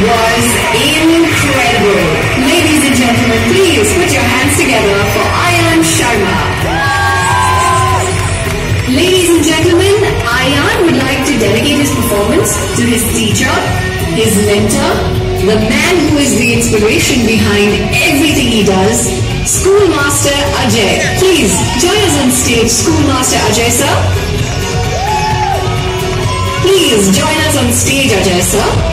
was incredible. Ladies and gentlemen, please put your hands together for Ayan Sharma. Ladies and gentlemen, Ayan would like to dedicate his performance to his teacher, his mentor, the man who is the inspiration behind everything he does, Schoolmaster Ajay. Please join us on stage, Schoolmaster Ajay sir. Please join us on stage, Ajay sir.